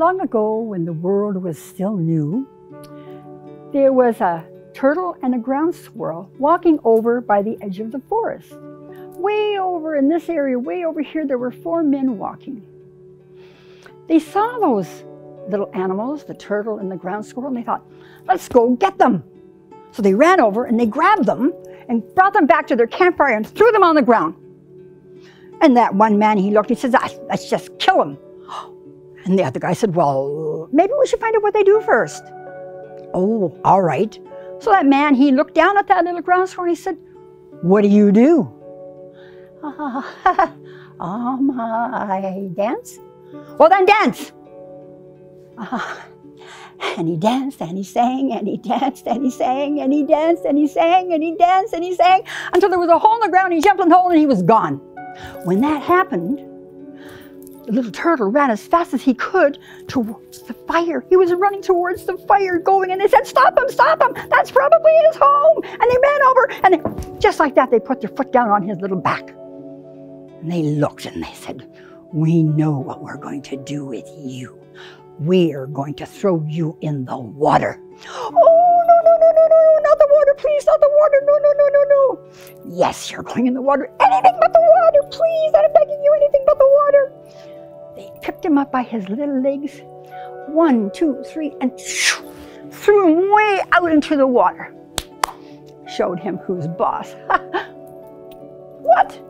Long ago, when the world was still new, there was a turtle and a ground squirrel walking over by the edge of the forest. Way over in this area, way over here, there were four men walking. They saw those little animals, the turtle and the ground squirrel, and they thought, let's go get them. So they ran over and they grabbed them and brought them back to their campfire and threw them on the ground. And that one man, he looked, he says, ah, let's just kill them. And the other guy said, well, maybe we should find out what they do first. Oh, all right. So that man, he looked down at that little ground squirrel and he said, what do you do? um, I dance. Well, then dance. Uh, and he danced and he sang and he danced and he sang and he danced and he sang and he danced and he sang until there was a hole in the ground. He jumped in the hole and he was gone. When that happened, the little turtle ran as fast as he could towards the fire. He was running towards the fire going and they said, stop him, stop him. That's probably his home. And they ran over and they, just like that, they put their foot down on his little back. And they looked and they said, we know what we're going to do with you. We are going to throw you in the water. Oh, no, no, no, no, no, not the water, please, not the water. No, no, no, no, no. Yes, you're going in the water. Anything but the water, please. I'm begging you, anything picked him up by his little legs. One, two, three, and threw him way out into the water. Showed him who's boss. what?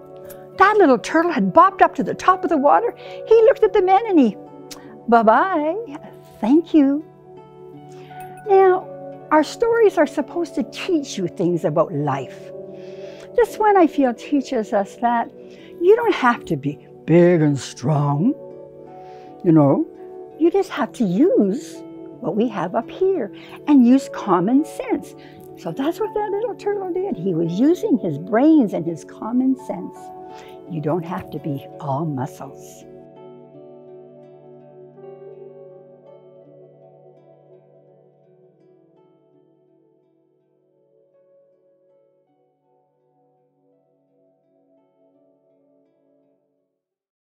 That little turtle had bopped up to the top of the water. He looked at the men and he, bye bye, thank you. Now, our stories are supposed to teach you things about life. This one, I feel, teaches us that you don't have to be big and strong. You know, you just have to use what we have up here and use common sense. So that's what that little turtle did. He was using his brains and his common sense. You don't have to be all muscles.